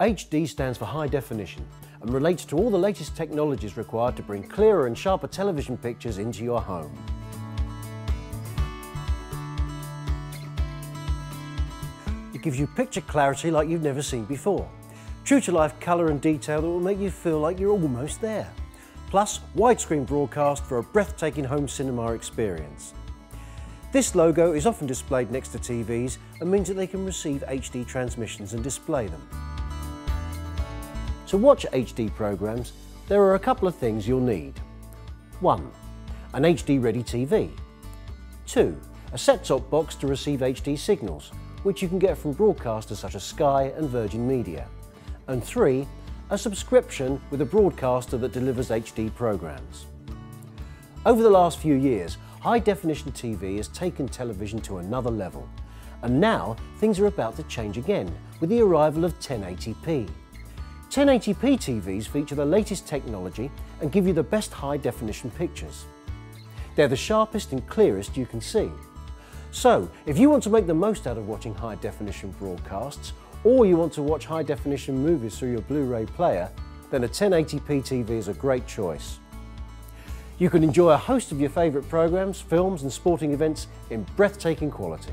HD stands for high definition and relates to all the latest technologies required to bring clearer and sharper television pictures into your home. It gives you picture clarity like you've never seen before. True to life colour and detail that will make you feel like you're almost there. Plus, widescreen broadcast for a breathtaking home cinema experience. This logo is often displayed next to TVs and means that they can receive HD transmissions and display them. To watch HD programmes, there are a couple of things you'll need. 1. An HD-ready TV. 2. A set-top box to receive HD signals, which you can get from broadcasters such as Sky and Virgin Media. And 3. A subscription with a broadcaster that delivers HD programmes. Over the last few years, high-definition TV has taken television to another level. And now, things are about to change again with the arrival of 1080p. 1080p TVs feature the latest technology and give you the best high definition pictures. They're the sharpest and clearest you can see. So, if you want to make the most out of watching high definition broadcasts, or you want to watch high definition movies through your Blu-ray player, then a 1080p TV is a great choice. You can enjoy a host of your favourite programmes, films and sporting events in breathtaking quality.